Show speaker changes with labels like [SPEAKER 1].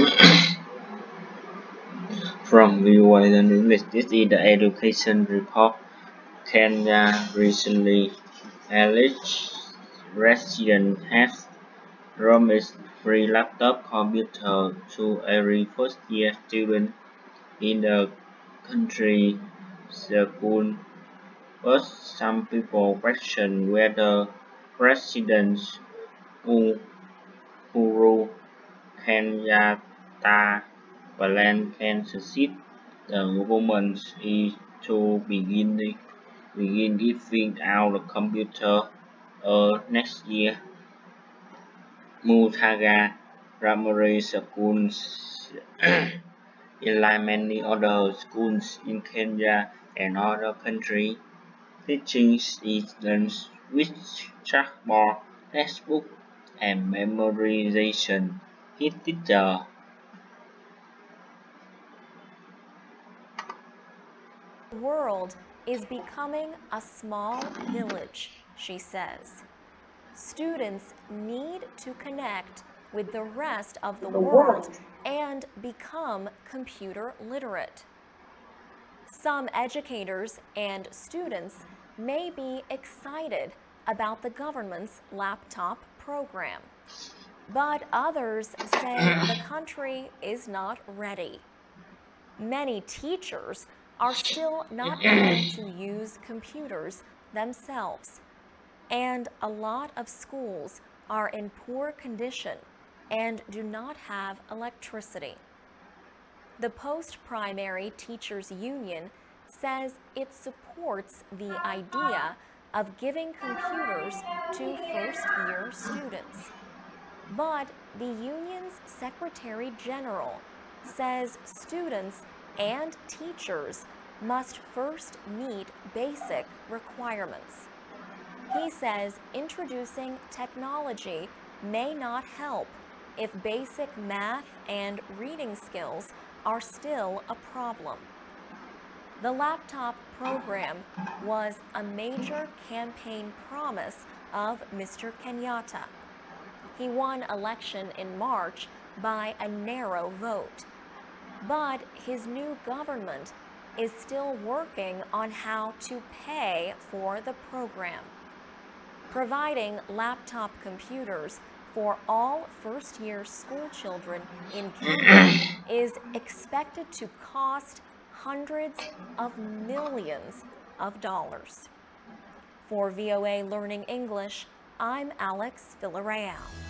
[SPEAKER 1] From VOA English, this is the education report. Kenya recently alleged residents have promised free laptop computer to every first-year student in the country school, but some people question whether President Uhuru Kenyatta plan can succeed. The government is to begin the, begin giving out the computer uh, next year. Mutaga Primary Schools in like many other schools in Kenya and other countries, teaching students with chalkboard, textbook, and memorization. His teacher
[SPEAKER 2] world is becoming a small village, she says. Students need to connect with the rest of the world and become computer literate. Some educators and students may be excited about the government's laptop program, but others say the country is not ready. Many teachers are still not able to use computers themselves, and a lot of schools are in poor condition and do not have electricity. The Post-Primary Teachers Union says it supports the idea of giving computers to first-year students. But the union's Secretary General says students and teachers must first meet basic requirements. He says introducing technology may not help if basic math and reading skills are still a problem. The laptop program was a major campaign promise of Mr. Kenyatta. He won election in March by a narrow vote. But his new government is still working on how to pay for the program. Providing laptop computers for all first-year school children in Kenya is expected to cost hundreds of millions of dollars. For VOA Learning English, I'm Alex Villarreal.